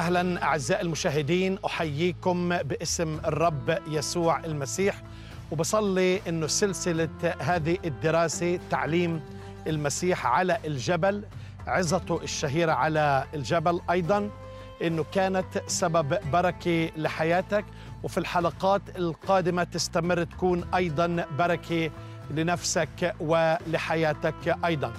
أهلا أعزائي المشاهدين أحييكم باسم الرب يسوع المسيح وبصلي إنه سلسلة هذه الدراسة تعليم المسيح على الجبل عظته الشهيرة على الجبل أيضا إنه كانت سبب بركة لحياتك وفي الحلقات القادمة تستمر تكون أيضا بركة لنفسك ولحياتك أيضا.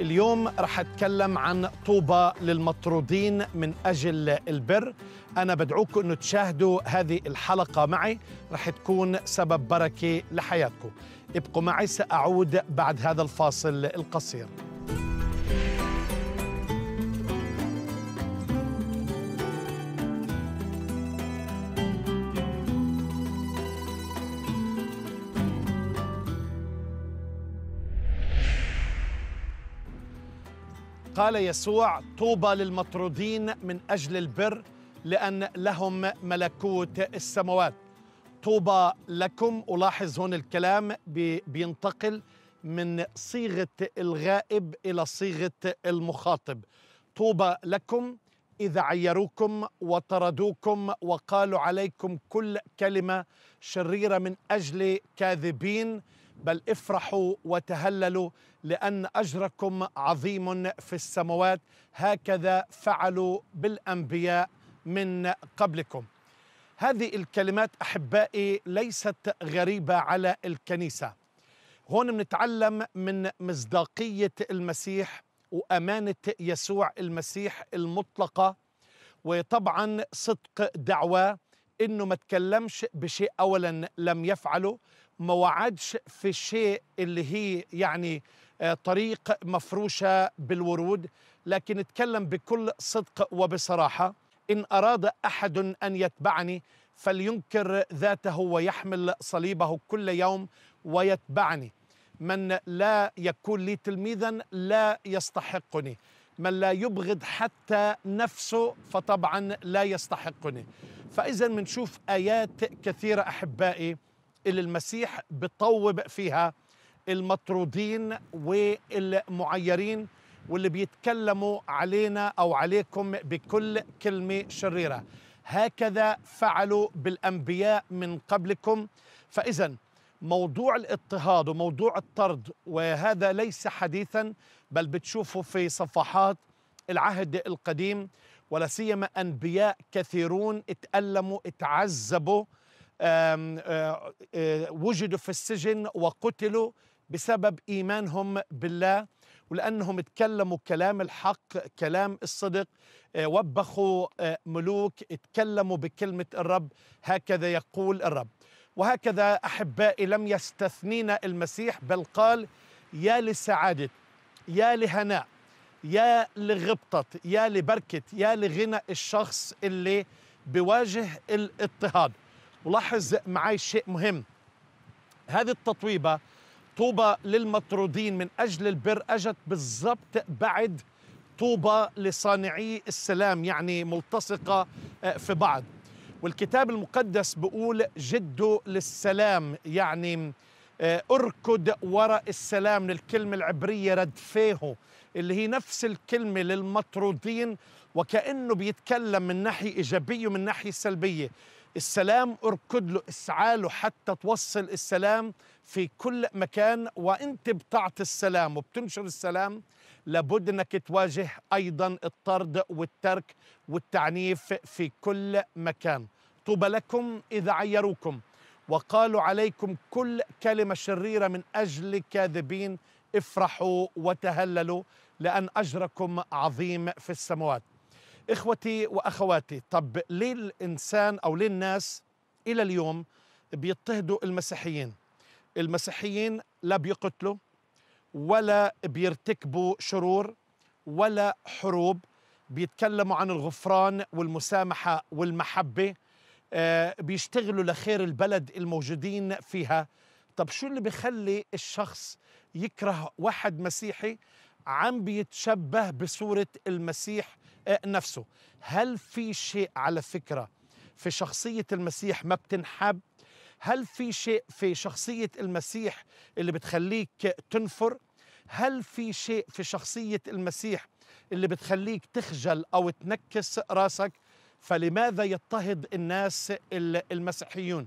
اليوم رح أتكلم عن طوبى للمطرودين من أجل البر. أنا بدعوكم إنه تشاهدوا هذه الحلقة معي. رح تكون سبب بركة لحياتكم. ابقوا معي سأعود بعد هذا الفاصل القصير. قال يسوع طوبى للمطرودين من أجل البر لأن لهم ملكوت السماوات. طوبى لكم ألاحظ هون الكلام بينتقل من صيغة الغائب إلى صيغة المخاطب. طوبى لكم اذا عيروكم وطردوكم وقالوا عليكم كل كلمة شريرة من أجل كاذبين. بل افرحوا وتهللوا لأن أجركم عظيم في السماوات. هكذا فعلوا بالأنبياء من قبلكم. هذه الكلمات أحبائي ليست غريبة على الكنيسة. هون بنتعلم من مصداقية المسيح وأمانة يسوع المسيح المطلقة وطبعا صدق دعواه إنه ما تكلمش بشيء اولا لم يفعله ما وعدش في الشيء اللي هي يعني طريق مفروشة بالورود لكن اتكلم بكل صدق وبصراحة. إن أراد أحد أن يتبعني فلينكر ذاته ويحمل صليبه كل يوم ويتبعني. من لا يكون لي تلميذا لا يستحقني. من لا يبغض حتى نفسه فطبعا لا يستحقني. فاذا بنشوف آيات كثيرة أحبائي. اللي المسيح بطوب فيها المطرودين والمعيرين واللي بيتكلموا علينا أو عليكم بكل كلمة شريرة. هكذا فعلوا بالأنبياء من قبلكم. فإذا موضوع الاضطهاد وموضوع الطرد وهذا ليس حديثا بل بتشوفوا في صفحات العهد القديم ولا سيما أنبياء كثيرون اتألموا اتعذبوا وجدوا في السجن وقتلوا بسبب إيمانهم بالله ولأنهم تكلموا كلام الحق كلام الصدق وبخوا ملوك اتكلموا بكلمة الرب هكذا يقول الرب. وهكذا أحبائي لم يستثنينا المسيح بل قال يا لسعادة يا لهناء يا لغبطة يا لبركة يا لغنى الشخص اللي بواجه الإضطهاد. ولاحظ معي شيء مهم. هذه التطويبة طوبى للمطرودين من أجل البر أجت بالضبط بعد طوبى لصانعي السلام يعني ملتصقة في بعض. والكتاب المقدس بيقول جدوا للسلام يعني أركض وراء السلام للكلمة العبرية ردفيه اللي هي نفس الكلمة للمطرودين وكأنه بيتكلم من ناحية إيجابية ومن ناحية سلبية. السلام اركض له اسعى له حتى توصل السلام في كل مكان. وانت بتعطي السلام وبتنشر السلام لابد انك تواجه أيضا الطرد والترك والتعنيف في كل مكان. طوبى لكم إذا عيروكم وقالوا عليكم كل كلمة شريرة من أجل كاذبين افرحوا وتهللوا لأن أجركم عظيم في السماوات. إخوتي وأخواتي. طب ليه الانسان أو ليه الناس إلى اليوم بيضطهدوا المسيحيين. المسيحيين لا بيقتلوا ولا بيرتكبوا شرور ولا حروب. بيتكلموا عن الغفران والمسامحة والمحبة. آه بيشتغلوا لخير البلد الموجودين فيها. طب شو اللي بيخلي الشخص يكره واحد مسيحي عم بيتشبه بصورة المسيح نفسه. هل في شيء على فكرة في شخصية المسيح ما بتنحب؟ هل في شيء في شخصية المسيح اللي بتخليك تنفر؟ هل في شيء في شخصية المسيح اللي بتخليك تخجل أو تنكس راسك؟ فلماذا يضطهد الناس المسيحيون؟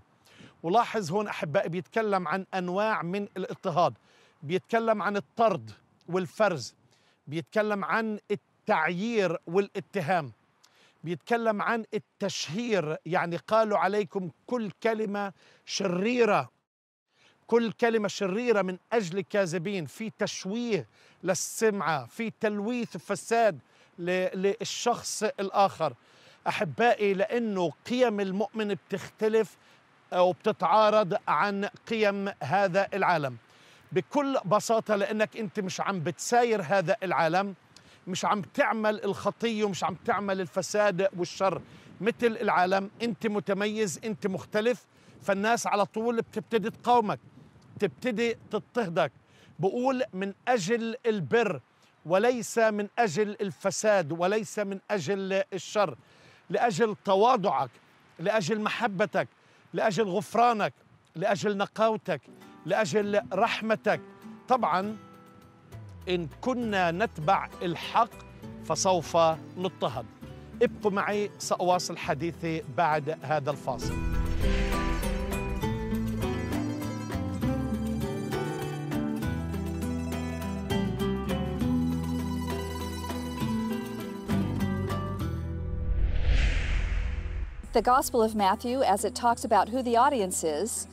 ولاحظ هون أحبائي بيتكلم عن أنواع من الاضطهاد. بيتكلم عن الطرد والفرز. بيتكلم عن التعيير والاتهام. بيتكلم عن التشهير يعني قالوا عليكم كل كلمة شريرة. كل كلمة شريرة من أجل كاذبين في تشويه للسمعة في تلويث وفساد للشخص الآخر. أحبائي لأنه قيم المؤمن بتختلف وبتتعارض عن قيم هذا العالم. بكل بساطة لأنك أنت مش عم بتساير هذا العالم مش عم تعمل الخطية ومش عم تعمل الفساد والشر. مثل العالم أنت متميز أنت مختلف. فالناس على طول بتبتدي تقاومك تبتدي تضطهدك. بقول من أجل البر وليس من أجل الفساد وليس من أجل الشر. لأجل تواضعك لأجل محبتك لأجل غفرانك لأجل نقاوتك لأجل رحمتك. طبعا إن كنا نتبع الحق فسوف نضطهد ابقوا معي سأواصل حديثي بعد هذا الفاصل the Gospel of Matthew, as it talks about who the audience is,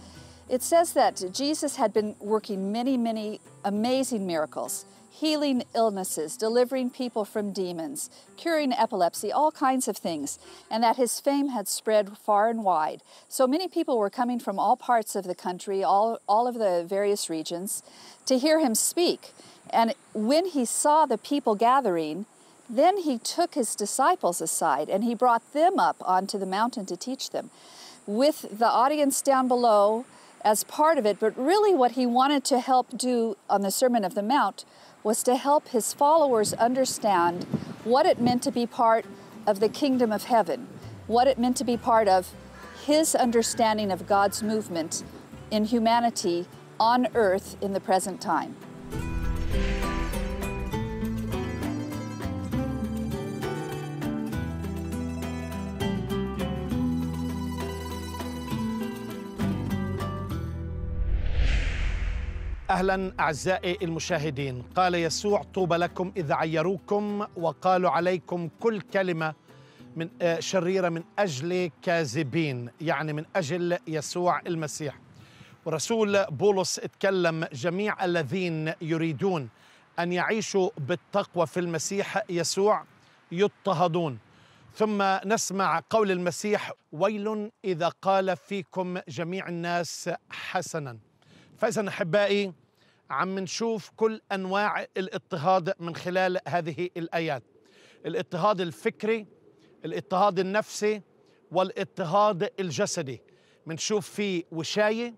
it says that Jesus had been working many, many amazing miracles, healing illnesses, delivering people from demons, curing epilepsy, all kinds of things, and that his fame had spread far and wide. So many people were coming from all parts of the country, all, all of the various regions, to hear him speak. And when he saw the people gathering, then he took his disciples aside and he brought them up onto the mountain to teach them with the audience down below as part of it. But really, what he wanted to help do on the Sermon of the Mount was to help his followers understand what it meant to be part of the kingdom of heaven, what it meant to be part of his understanding of God's movement in humanity on earth in the present time. أهلا أعزائي المشاهدين. قال يسوع طوبى لكم اذا عيروكم وقالوا عليكم كل كلمة من شريرة من أجل كاذبين يعني من أجل يسوع المسيح. ورسول بولس اتكلم جميع الذين يريدون أن يعيشوا بالتقوى في المسيح يسوع يضطهدون. ثم نسمع قول المسيح ويل إذا قال فيكم جميع الناس حسنا. فاذا أحبائي عم نشوف كل أنواع الاضطهاد من خلال هذه الآيات. الاضطهاد الفكري الاضطهاد النفسي والاضطهاد الجسدي. بنشوف في وشاية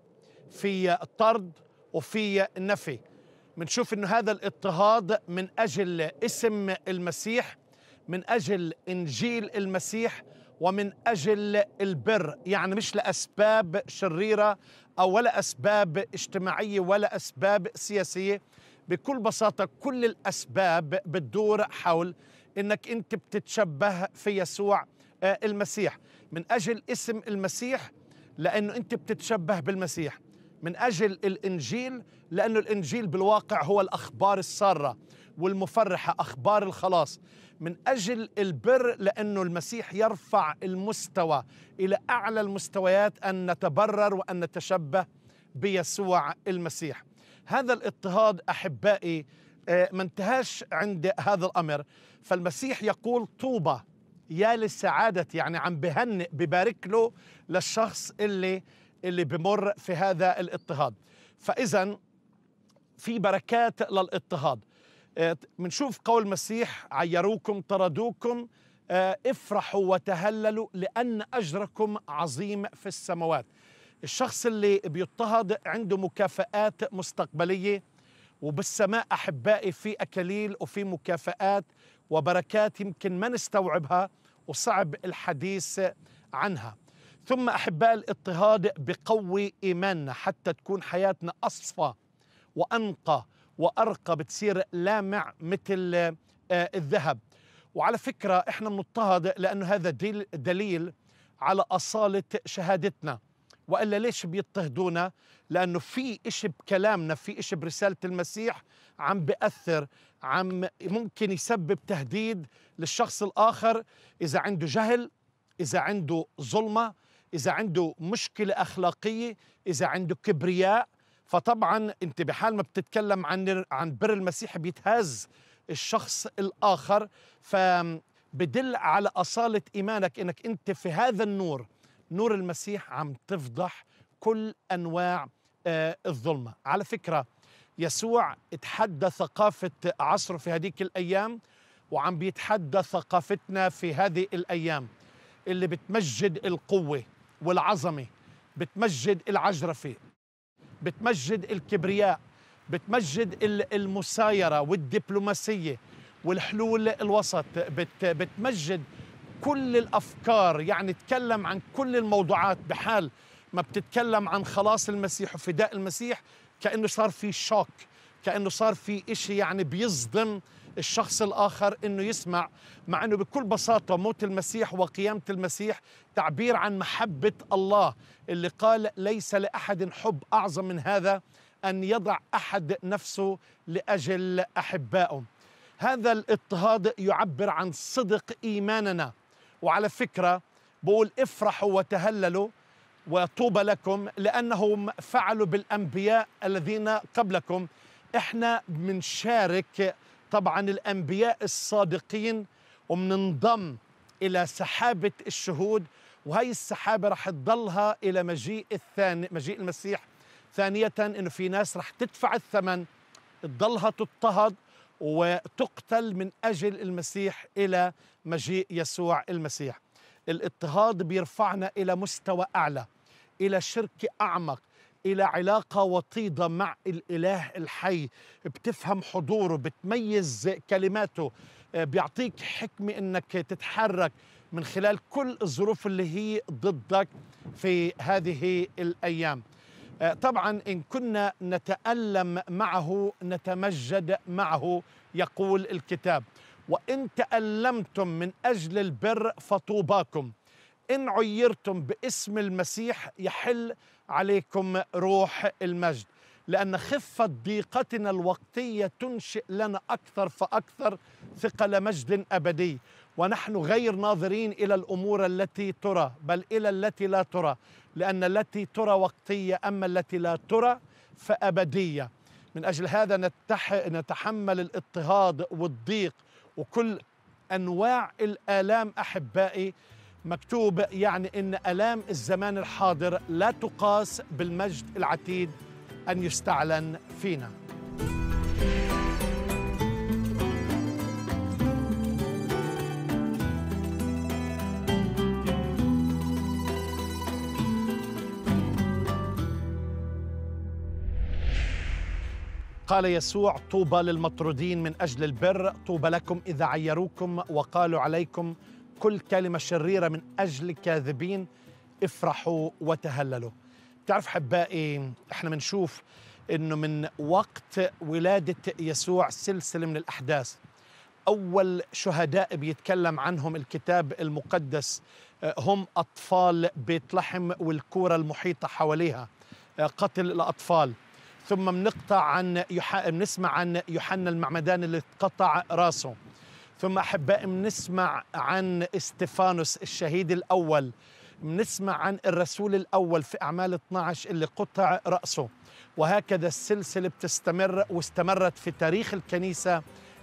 في طرد وفي نفي. بنشوف إنه هذا الاضطهاد من أجل اسم المسيح من أجل إنجيل المسيح ومن أجل البر يعني مش لأسباب شريرة أو ولا أسباب اجتماعية ولا أسباب سياسية بكل بساطة كل الأسباب بتدور حول إنك أنت بتتشبه في يسوع المسيح. من أجل اسم المسيح لأنه أنت بتتشبه بالمسيح. من أجل الإنجيل لأنه الإنجيل بالواقع هو الأخبار السارة. والمفرحة أخبار الخلاص. من أجل البر لأنه المسيح يرفع المستوى إلى أعلى المستويات أن نتبرر وأن نتشبه بيسوع المسيح. هذا الاضطهاد أحبائي ما انتهاش عند هذا الأمر. فالمسيح يقول طوبى يا للسعادة يعني عم بهنئ ببارك له للشخص اللي اللي بمر في هذا الاضطهاد. فإذا في بركات للاضطهاد. بنشوف قول المسيح عيروكم طردوكم افرحوا وتهللوا لأن أجركم عظيم في السماوات. الشخص اللي بيضطهد عنده مكافآت مستقبلية وبالسماء أحبائي في أكاليل وفي مكافآت وبركات يمكن ما نستوعبها وصعب الحديث عنها. ثم أحباء الاضطهاد بقوي إيماننا حتى تكون حياتنا أصفى وأنقى وأرقى بتصير لامع مثل الذهب. وعلى فكرة إحنا بنضطهد لأنه هذا دليل على أصالة شهادتنا. وإلا ليش بيضطهدونا؟ لأنه في إشي بكلامنا في إشي برسالة المسيح عم بأثر عم ممكن يسبب تهديد للشخص الآخر. إذا عنده جهل إذا عنده ظلمة إذا عنده مشكلة أخلاقية إذا عنده كبرياء فطبعا أنت بحال ما بتتكلم عن عن بر المسيح بيتهز الشخص الآخر فبدل على أصالة إيمانك أنك أنت في هذا النور نور المسيح عم تفضح كل أنواع آه، الظلمة. على فكرة يسوع اتحدى ثقافة عصره في هذيك الأيام وعم بيتحدى ثقافتنا في هذه الأيام. اللي بتمجد القوة والعظمة بتمجد العجرفة بتمجد الكبرياء بتمجد المسايرة والدبلوماسية والحلول الوسط بت بتمجد كل الأفكار. يعني تكلم عن كل الموضوعات بحال ما بتتكلم عن خلاص المسيح وفداء المسيح كأنه صار في شوك كأنه صار في إشي يعني بيصدم الشخص الآخر أنه يسمع مع أنه بكل بساطة موت المسيح وقيامة المسيح تعبير عن محبة الله. اللي قال ليس لأحد حب أعظم من هذا أن يضع أحد نفسه لأجل أحبائه. هذا الاضطهاد يعبر عن صدق إيماننا. وعلى فكرة بقول افرحوا وتهللوا وطوبى لكم لأنهم فعلوا بالأنبياء الذين قبلكم. إحنا بنشارك طبعا الأنبياء الصادقين ومننضم إلى سحابة الشهود وهي السحابة رح تضلها إلى مجيء الثاني مجيء المسيح. ثانية إنه في ناس رح تدفع الثمن تضلها تضطهد وتقتل من أجل المسيح إلى مجيء يسوع المسيح. الإضطهاد بيرفعنا إلى مستوى أعلى إلى شرك أعمق إلى علاقة وطيدة مع الإله الحي بتفهم حضوره بتميز كلماته بيعطيك حكمة أنك تتحرك من خلال كل الظروف اللي هي ضدك في هذه الأيام. طبعا إن كنا نتألم معه نتمجد معه يقول الكتاب. وإن تألمتم من أجل البر فطوباكم. إن عيرتم باسم المسيح يحل عليكم روح المجد. لأن خفة ضيقتنا الوقتية تنشئ لنا أكثر فأكثر ثقل مجد أبدي. ونحن غير ناظرين إلى الأمور التي ترى بل إلى التي لا ترى. لأن التي ترى وقتية أما التي لا ترى فأبدية. من أجل هذا نتح... نتحمل الاضطهاد والضيق. وكل أنواع الآلام أحبائي مكتوب يعني إن آلام الزمان الحاضر لا تقاس بالمجد العتيد أن يستعلن فينا. قال يسوع طوبى للمطرودين من أجل البر طوبى لكم إذا عيروكم وقالوا عليكم كل كلمة شريرة من أجل كاذبين افرحوا وتهللوا. تعرف حبائي إحنا بنشوف إنه من وقت ولادة يسوع سلسلة من الأحداث. أول شهداء بيتكلم عنهم الكتاب المقدس آه، هم أطفال بيت لحم والكورة المحيطة حواليها آه، قتل الأطفال. ثم بنقطع عن يح... بنسمع عن يوحنا المعمدان اللي اتقطع راسه. ثم أحبائي بنسمع عن استفانوس الشهيد الأول. بنسمع عن الرسول الأول في أعمال 12 اللي قطع رأسه. وهكذا السلسلة بتستمر واستمرت في تاريخ الكنيسة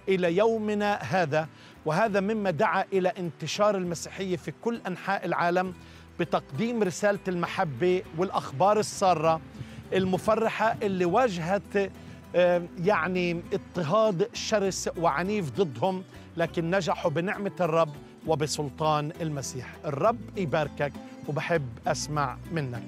إلى يومنا هذا. وهذا مما دعا إلى انتشار المسيحية في كل أنحاء العالم بتقديم رسالة المحبة والأخبار السارة المفرحة اللي واجهت يعني اضطهاد شرس وعنيف ضدهم لكن نجحوا بنعمة الرب وبسلطان المسيح. الرب يباركك وبحب أسمع منك.